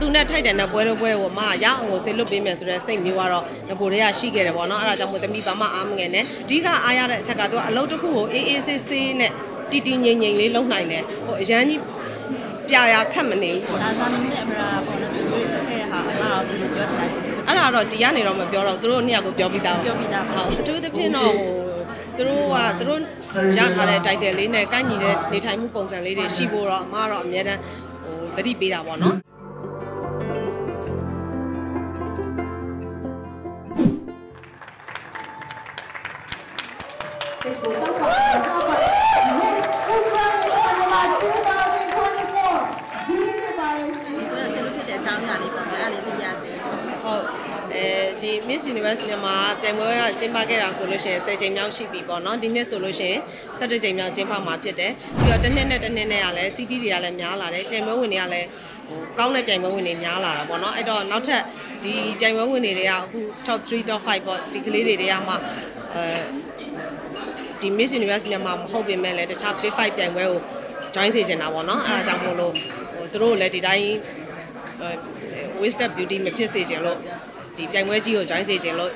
သူနဲ့ထိုက်တယ်နဲ့ပွဲတော့ပွဲကိုမရအောင်ကိုဆေလွတ်ပေးမယ်ဆိုတဲ့စိတ်မျိုးကတော့ငကိုတွေကရှိခဲ့တယ်ပေါ့နော်အဲ့ဒါကြောင့်မို့သမီးဘာမှအားမငယ်နဲ့အဓိကအားရတဲ့အချက်ကသူကအလုပ်တစ်ခုကိုအေးအေးဆေးဆေးနဲ့တီတီငိမ့်ငိမ့်လေးလုပ်နိုင်တယ်ဟိုအရန်ကြီးပြရာခတ်မနေဘူးပေါ့ဒါသာမင်းနဲ့အမရာပေါ့နော်ဒီလိုဖြစ်ခဲ့တဲ့ဟာအမအောင်ဒီလိုပြောချင်တာရှိတယ်အဲ့ဒါတော့ဒီကနေတော့မပြောတော့သူတို့နှစ်ယောက်ကိုပြောပြီးသားပြောပြီးသားပါဟုတ်အထူးသဖြင့်တော့ဟိုသူတို့ကသူတို့ရထားတဲ့ title လေးနဲ့ကိုက်ညီတဲ့နေထိုင်မှုပုံစံလေးတွေရှိဖို့တော့အမကတော့အများတန်းဟိုတတိပေးတာပေါ့နော် တဲ့အကြောင်းအရာလေးပေါ့နော်အဲ့ဒါလေးသိရစေဟုတ်အဲဒီ Miss Universe မြန်မာပြိုင်ပွဲကကျင်းပခဲ့တာဆိုလို့ရှိရင်10ချိန်မြောက်ရှိပြီပေါ့နော်ဒီနှစ်ဆိုလို့ရှိရင်17ချိန်မြောက်ကျင်းပမှာဖြစ်တယ်ပြီးတော့တစ်နှစ်နဲ့တစ်နှစ်နဲ့ကလည်း CD တွေကလည်းများလာတယ်ပြိုင်ပွဲဝင်တွေကလည်းဟိုကောင်းတဲ့ပြိုင်ပွဲဝင်တွေများလာတာပေါ့နော်အဲ့တော့နောက်ထပ်ဒီပြိုင်ပွဲဝင်တွေကအခု top 3 top 5ပေါ့ဒီကလေးတွေတွေကမှအဲဒီ Miss Universe မြန်မာမဟုတ်ပြင်မဲ့လည်းတခြား Big 5ပြိုင်ပွဲကို join စေချင်တာပေါ့နော်အဲ့ဒါကြောင့်မို့လို့ဟိုသူတို့လည်းဒီတိုင်း wasted beauty မဖြစ်စေချင်လို့ဒီပြိုင်ပွဲကြီးကို join စေချင်လို့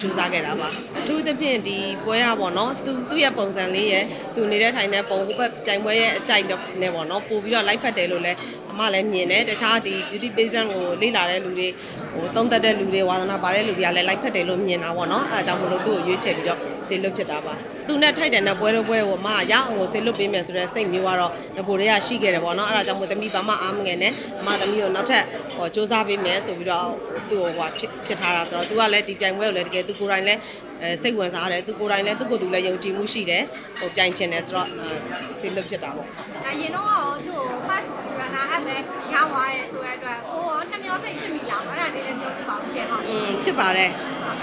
ကြိုးစားခဲ့တာပါအထူးသဖြင့်ဒီပွဲရပေါ့နော်သူသူ့ရဲ့ပုံစံလေးရဲ့သူနေတဲ့ထိုင်တဲ့ပုံဟိုဘက်ပြိုင်ပွဲရဲ့အကြိုက်နဲ့ပေါ့နော်ပို့ပြီးတော့ live ဖတ်တယ်လို့လည်းအမလည်းမြင်တယ်တခြားဒီ beauty patient ကိုလေ့လာတဲ့လူတွေဟိုသုံးသက်တဲ့လူတွေဝါသနာပါတဲ့လူတွေကလည်း live ဖတ်တယ်လို့မြင်တာပေါ့နော်အဲအကြောင်းမလို့သူ့ကိုရွေးချယ်ပြီးတော့ဆေးလွတ်ဖြစ်တာပါ သူနဲ့ထိုက်တယ်နဲ့ပွဲတော့ပွဲကိုမရအောင်ကိုဆေးလွတ်ပေးမယ်ဆိုတဲ့စိတ်မျိုးကတော့ငကိုတွေကရှိခဲ့တယ်ပေါ့နော်အဲဒါကြောင့်မို့သမီးဘာမှအားမငယ်နဲ့အမသမီးကိုနောက်ထပ်ဟိုစူးစမ်းပေးမယ်ဆိုပြီးတော့သူ့ကိုဟိုဖြစ်ဖြစ်ထားတာဆိုတော့သူကလည်းဒီပြိုင်ပွဲကိုလည်းတကယ်သူကိုယ်တိုင်လည်းအဲစိတ်ဝင်စားတယ်သူကိုယ်တိုင်လည်းသူ့ကိုယ်သူလည်းယုံကြည်မှုရှိတယ်ဟိုပြိုင်ချင်တယ်ဆိုတော့ဆေးလွတ်ဖြစ်တာပေါ့အရင်တော့ရောသူ့ကို fast runner up ပဲရသွားရဲဆိုတဲ့အတွက်ကိုရောနှမျောစိတ်ဖြစ်မိလားအဲ့ဒါလေးလည်းပြောပြပါဦးရှင်းပါဦးอืมဖြစ်ပါတယ်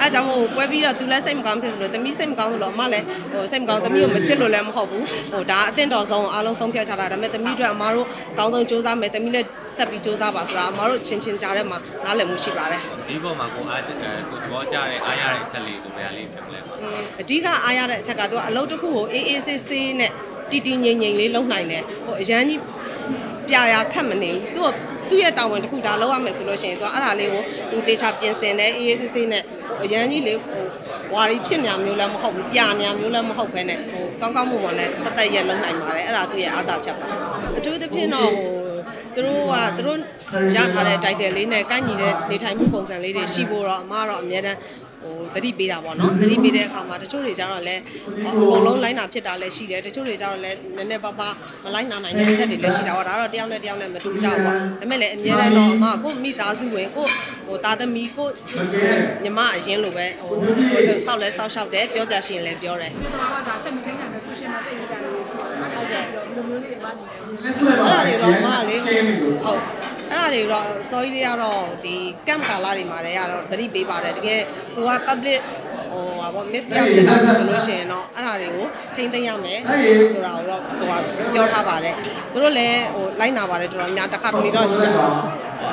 အဲဒါကြောင့်မို့ပွဲပြီးတော့သူလည်းစိတ်မကောင်းဖြစ်လို့သမီးစိတ်မကောင်းလို့အမလည်းဟိုစိတ်မကောင်းသမီးကိုမချစ်လို့လည်းမဟုတ်ဘူးဟိုဒါအသင့်တော်ဆုံးအားလုံးဆုံးဖြတ်ချတာဒါပေမဲ့သမီးတို့အမတို့ကောင်းဆုံးစူးစမ်းမယ်သမီးလည်းဆက်ပြီးစူးစမ်းပါဆိုတာအမတို့ချင်းချင်းကြားထဲမှာနားလည်မှုရှိပါတယ်ဒီပေါ်မှာကိုအားကိုသဘောကျတဲ့အားရတဲ့အချက်လေးဆိုတဲ့အလေးဖြစ်လဲပါอืมအဓိကအားရတဲ့အချက်ကသူကအလုပ်တစ်ခုကိုအေးအေးဆေးဆေးနဲ့တီတီငိမ့်ငိမ့်လေးလုပ်နိုင်တယ်ဟိုအရန်ကြီးပြရာခတ်မနေဘူးသူကသူ့ရဲ့တာဝန်တစ်ခုဒါလုပ်ရမယ်ဆိုလို့ရှိရင်သူကအဲ့ဒါလေးကိုသူတေချာပြင်ဆင်တယ်အေးအေးဆေးဆေးနဲ့ဟို အရန်ကြီးလေးဟိုဝါရီဖြစ်ညာမျိုးလည်းမဟုတ်ဘူးပြညာမျိုးလည်းမဟုတ်ဘဲနဲ့ဟိုကောင်းကောင်းမွန်မွန်နဲ့တသက်ရက်လုပ်နိုင်ပါတယ်အဲ့ဒါသူ့ရဲ့အားသာချက်ပါအထူးသဖြင့်တော့ဟို သူတို့ကသူတို့ရထားတဲ့ title လေးနဲ့ကိုက်ညီတဲ့နေထိုင်မှုပုံစံလေးတွေရှိဖို့တော့အမကတော့အများတန်းဟိုတတိပေးတာပေါ့နော်တတိပေးတဲ့အခါမှာတချို့တွေကျတော့လည်းအကုန်လုံးလိုင်းနာဖြစ်တာလည်းရှိတယ်တချို့တွေကျတော့လည်းနည်းနည်းပါးပါမလိုင်းနာနိုင်တဲ့အချက်တွေလည်းရှိတာပေါ့ဒါတော့တယောက်နဲ့တယောက်နဲ့မတူကြဘူးပေါ့ဒါပေမဲ့လည်းအများတန်းတော့အမကိုမိသားစုဝင်ကိုဟိုသားသမီးကိုညီမအရင်လိုပဲဟိုဟိုဆောက်လဲဆောက်ရှောက်တယ်ပြောကြရှိရင်လည်းပြောတယ်ဒီတော့ကဒါစက်မထိန်နိုင်တဲ့ social media တွေတာ လေးရှိတယ်ဟုတ်ကဲ့လူမျိုးလေးတွေမှနေတယ်အဲ့ဒါတွေတော့မလေးဟုတ်အဲ့ဒါတွေတော့ sorry တွေကတော့ဒီ camp ကာလာတွေမှာလည်းကတော့သတိပေးပါတယ်တကယ်ဟိုက public ဟိုဟာပေါ့ miss တောက်ဖြစ်လာပြီဆိုလို့ရှိရင်တော့အဲ့ဒါတွေကိုထိမ့်သိမ်းရမယ်ဆိုတာကိုတော့ဟိုကပြောထားပါတယ်သူတို့လည်းဟိုလိုက်နာပါတယ်တော်တော်များတစ်ခါတလေတော့ရှိတယ်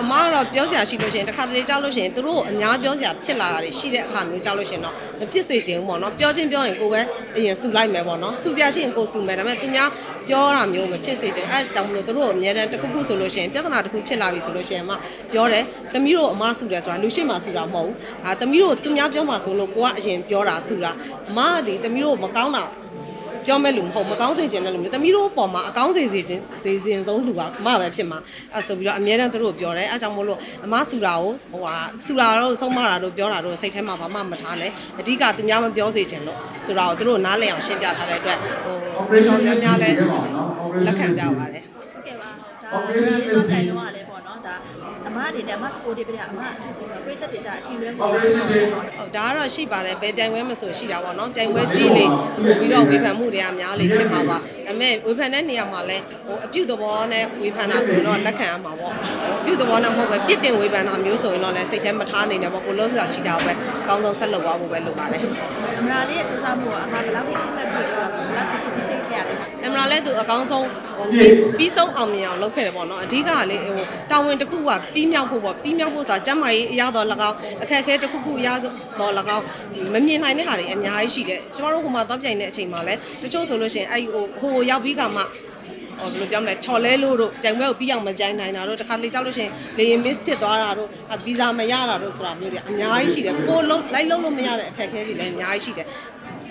အမကတော့ပြောစရာရှိလို့ရှိရင်တစ်ခါတလေကြောက်လို့ရှိရင်သူတို့အများပြောစရာဖြစ်လာတာတွေရှိတဲ့အခါမျိုးကြောက်လို့ရှိရင်တော့မဖြစ်စေချင်ဘူးပေါ့နော်ပြောချင်းပြောရင်ကိုယ်ပဲအရင်ဆူလိုက်မယ်ပေါ့နော်ဆူစရာရှိရင်ကိုယ်ဆူမယ်ဒါပေမဲ့သူများပြောတာမျိုးမဖြစ်စေချင်အဲဒါကြောင့်မလို့သူတို့အများတန်းတစ်ခုခုဆိုလို့ရှိရင်ပြဿနာတစ်ခုဖြစ်လာပြီဆိုလို့ရှိရင်အမပြောတယ်သမီးတို့အမဆူတယ်ဆိုတာလူရှိမှဆူတာမဟုတ်ဘူးဒါသမီးတို့သူများပြောမှဆိုလို့ကိုကအရင်ပြောတာဆူတာအမကဒီသမီးတို့မကောင်းတာ ပြောမဲ့လူမဟုတ်မကောင်းစေချင်တဲ့လူမျိုးတမီးတို့ပေါ်မှာအကောင်းစေစေခြင်းစေစဉ်ဆုံးလူကအမပဲဖြစ်မှာအဲဆိုပြီးတော့အများတန်းသူတို့ပြောတယ်အဲကြောင့်မို့လို့အမဆူတာကိုဟိုဟာဆူတာတော့ဆုံးမတာတို့ပြောတာတို့စိတ်ထဲမှာဘာမှမထားနဲ့အဓိကသူများမပြောစေချင်လို့ဆိုတာကိုသူတို့နားလည်အောင်ရှင်းပြထားတဲ့အတွက်ဟိုတော်များများလဲလက်ခံကြပါတယ်ဟုတ်ကဲ့ပါဒါအမရာလေးတော့တိုင်တော့ရတယ်ပေါ့နော်ဒါ အမအနေနဲ့အမစပိုတီပြတဲ့အမပြိသက်တွေကြအထင်လွဲပေါ့နော်ဟုတ်ဒါကတော့ရှိပါတယ်ဘယ်ပြိုင်ပွဲမဆိုရှိတာပေါ့နော်ပြိုင်ပွဲကြီးလေပို့ပြီးတော့ဝေဖန်မှုတွေအများလေးဖြစ်မှာပါဒါပေမဲ့ဝေဖန်တဲ့နေရာမှာလဲဟိုအပြုတ်သဘောနဲ့ဝေဖန်တာဆိုတော့လက်ခံရမှာပေါ့အပြုတ်သဘောနဲ့မဟုတ်ပဲပြစ်တင်ဝေဖန်တာမျိုးဆိုရင်တော့လဲစိတ်ထဲမထားနိုင်နဲ့ပေါ့ကိုလုံးစရာရှိတာပဲအကောင်းဆုံးဆက်လုပ်သွားဖို့ပဲလုပ်ပါတယ်အမရာလေးရဲ့စူးစမ်းမှုကအမဘယ်လောက်ထိအမှတ်ပြုတော့ဘယ်လောက်ထိတိတိကျကျ ရတယ်အမရာလဲသူအကောင်းဆုံးဟိုပြီးပြီးဆုံးအောင်မြင်အောင်လုပ်ခဲ့တယ်ပေါ့နော်အဓိကကလေဟိုတာဝန်တစ်ခုကပြီးမြောက်ဖို့ပေါ့ပြီးမြောက်ဖို့ဆိုတာကျမ်းမာရေးအရတော့၎င်းအခက်အခဲတစ်ခုခုအရတော့၎င်းမမြင်နိုင်တဲ့ဟာတွေအများကြီးရှိတယ်ကျမတို့ဟိုမှာသွားပြိုင်တဲ့အချိန်မှာလဲတချို့ဆိုလို့ရှိရင်အဲ့ဟိုဟိုရောက်ပြီးကမှဟိုဘယ်လိုပြောမလဲချော်လဲလို့တို့ပြိုင်ပွဲကိုပြီးအောင်မပြိုင်နိုင်တာတို့တခါလေကြောက်လို့ရှိရင်လေရင် miss ဖြစ်သွားတာတို့ဗီဇာမရတာတို့ဆိုတာမျိုးတွေအများကြီးရှိတယ်ကိုလုံးလိုက်လုံးလို့မရတဲ့အခက်အခဲတွေလည်းအများကြီးရှိတယ်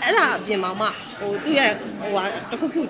အဲ့ဒါအပြင်မှာမှဟိုသူ့ရဲ့ဟိုဟာတစ်ခုခု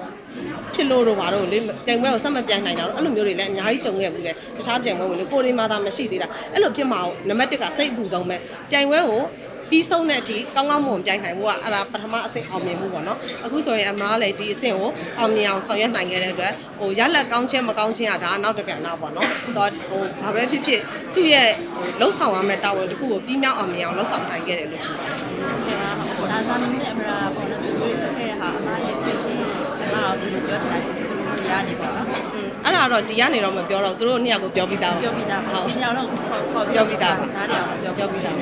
ဖြစ်လို့တော့ဘာလို့လေပြိုင်ပွဲကိုဆက်မပြိုင်နိုင်တာတော့အဲ့လိုမျိုးတွေလည်းအများကြီးကြုံခဲ့ဘူးလေတခြားပြိုင်ပွဲဝင်လေကိုရီမာသာမရှိသေးတာအဲ့လိုဖြစ်မှာနံပါတ်1ကစိတ်အပူဆုံးပဲပြိုင်ပွဲကိုပြီးဆုံးတဲ့အထိကောင်းကောင်းမွန်ပြိုင်နိုင်မှုကအဲ့ဒါပထမအဆင့်အောင်မြင်မှုပေါ့နော်အခုဆိုရင်အမားလည်းဒီအဆင့်ကိုအောင်မြင်အောင်ဆောင်ရွက်နိုင်ခဲ့တဲ့အတွက်ဟိုရလက်ကောင်းချင်းမကောင်းချင်းကဒါကနောက်တစ်ပြန်တော့ပေါ့နော်ဆိုတော့ဟိုဘာပဲဖြစ်ဖြစ်သူ့ရဲ့ဟိုလှုပ်ဆောင်ရမယ့်တာဝန်တစ်ခုကိုပြီးမြောက်အောင်မြင်အောင်လှုပ်ဆောင်နိုင်ခဲ့တယ်လို့ထင်ပါတယ် အာဇာနုနဲ့အမရာပေါ့နော်သူတို့တွေ့ခဲ့တဲ့ဟာအမရဲ့ဖြစ်ရှင်အမကဘယ်လိုပြောချင်တာရှိလဲသူတို့ဒီကနေပေါ့နော်อืมအဲ့ဒါတော့ဒီကနေတော့မပြောတော့သူတို့နှစ်ယောက်ကိုပြောပြီးသားပြောပြီးသားဟုတ်ညောင်တော့ခေါ်ပြောပြီးသားဒါတွေအောင်ပြောပြောပြီးသား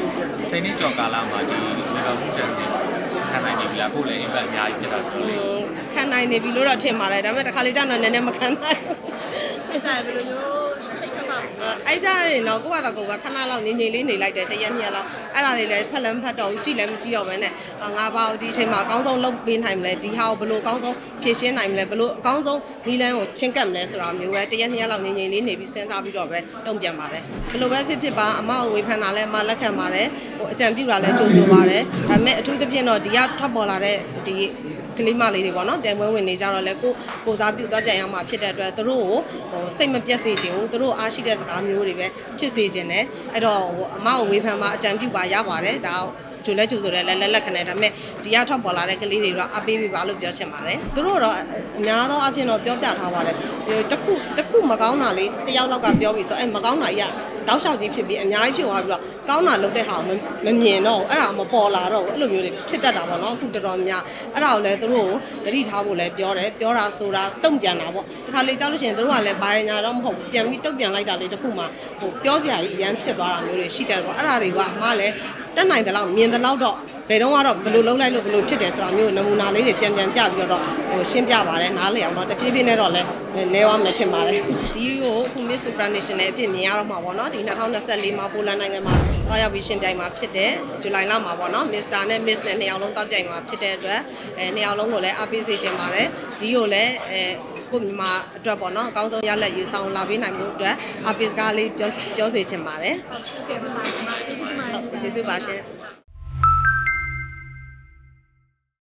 စိတ်နှကြော်ကာလမှာဒီကျွန်တော်တို့တန်ပြီးခံနိုင်နေပြီလားကိုယ်လည်းအင်ပတ်အများကြီးဖြစ်တာဆိုတော့ခံနိုင်နေပြီလို့တော့ထင်ပါတယ်ဒါပေမဲ့တစ်ခါလေကျတော့နည်းနည်းမခံနိုင်ဘူးအဲ့ဒါဘယ်လိုမျိုး အဲ့ကြရင်တော့ကိုယ့်ဘာသာကိုယ်ကခဏလောက်ငြိမ်ငြိမ်လေးနေလိုက်တယ်တရက်နှစ်ရက်လောက်အဲ့ဒါတွေလည်းဖက်လည်းမဖက်တော့ဘူးကြည့်လည်းမကြည့်တော့ဘဲနဲ့ငါဘာဒီအချိန်မှာအကောင်းဆုံးလုပ်ပေးနိုင်မလဲဒီဟာကိုဘယ်လိုအကောင်းဆုံးဖြည့်ရှင်းနိုင်မလဲဘယ်လိုအကောင်းဆုံးနီလန်းကိုချင်းကပ်မလဲဆိုတာမျိုးပဲတရက်နှစ်ရက်လောက်ငြိမ်ငြိမ်လေးနေပြီးစဉ်းစားပြီးတော့ပဲတုံ့ပြန်ပါတယ်ဘယ်လိုပဲဖြစ်ဖြစ်ပါအမကိုဝေဖန်တာလည်းအမလက်ခံပါတယ်ဟိုအကြံပြုတာလည်းကြိုဆိုပါတယ်ဒါပေမဲ့အထူးသဖြင့်တော့ဒီကထွက်ပေါ်လာတဲ့ဒီ ကလေးမလေးတွေပေါ့နော်ပြန်ပွဲဝင်နေကြတော့လဲကိုကိုစားပြုသွားပြန်ရမှာဖြစ်တဲ့အတွက်သူတို့ကိုဟိုစိတ်မပြတ်စေချင်ဘူးသူတို့အားရှိတဲ့စကားမျိုးတွေပဲဖြစ်စေချင်တယ်အဲ့တော့ဟိုအမကိုဝေဖန်မှာအကြံပြုပါရပါတယ်ဒါကျိုလဲကျိုဆိုတယ်လက်လက်လက်ခံတယ်ဒါပေမဲ့ဒီရောက်ထွက်ပေါ်လာတဲ့ကလေးတွေတော့အပေးပေးပါလို့ပြောချင်ပါတယ်သူတို့တော့အများသောအားဖြင့်တော့ပြောပြထားပါတယ်ဒီတစ်ခုတစ်ခုမကောင်းတာလေးတယောက်လောက်ကပြောပြီးဆိုအဲ့မကောင်းတာကြီးကတောက်လျှောက်ကြီးဖြစ်ပြီးအများကြီးဖြစ်သွားပြီးတော့ကောင်းတာလုပ်တဲ့ဟာကိုမမြင်တော့ဘူးအဲ့ဒါမပေါ်လာတော့ဘူးအဲ့လိုမျိုးတွေဖြစ်တတ်တာပေါ့နော်အခုတော်တော်များအဲ့ဒါကိုလည်းသူတို့ကိုတတိထားဖို့လည်းပြောတယ်ပြောတာဆိုတာတုံ့ပြန်တာပေါ့ဒီခါလေးကြောက်လို့ရှိရင်သူတို့ကလည်းဘာညာတော့မဟုတ်ဘူးပြန်ပြီးတုံ့ပြန်လိုက်တာလေးတစ်ခုမှဟိုပြောစရာကြီးအရန်ဖြစ်သွားတာမျိုးတွေရှိတယ်ပေါ့အဲ့ဒါတွေကအမားလည်းတက်နိုင်တဲ့လောက်မြင်တဲ့လောက်တော့ဘယ်တော့မှတော့ဘယ်လိုလုပ်လိုက်လို့ဘယ်လိုဖြစ်တယ်ဆိုတာမျိုးနမူနာလေးတွေပြန်ပြန်ပြပြီးတော့ဟိုရှင်းပြပါတယ်နားလည်အောင်တော့တပြေးပြေးနဲ့တော့လည်းနဲဝမ်းမယ်ထင်ပါတယ်ဒီကိုအခု Miss Supranational အဖြစ်မြင်ရတော့မှာပေါ့နော်ဒီ2024မှာပိုလန်နိုင်ငံမှာတွားရောက်ပြီးရှင်းပြိုင်မှာဖြစ်တဲ့ဇူလိုင်လမှာပေါ့နော် Mr. နဲ့ Miss နဲ့နှစ်ယောက်လုံးတောက်ပြိုင်မှာဖြစ်တဲ့အတွက်အဲနှစ်ယောက်လုံးကိုလည်းအားပေးစေချင်ပါတယ်ဒီကိုလည်းအဲကိုမြန်မာအတွက်ပေါ့နော်အကောင်းဆုံးရလက်ယူဆောင်လာပေးနိုင်မှုအတွက်အားပေးစကားလေးပြောပြောစေချင်ပါတယ်ဟုတ်ကဲ့ပါပါကျေးဇူးတင်ပါတယ်ကျေးဇူးပါရှင်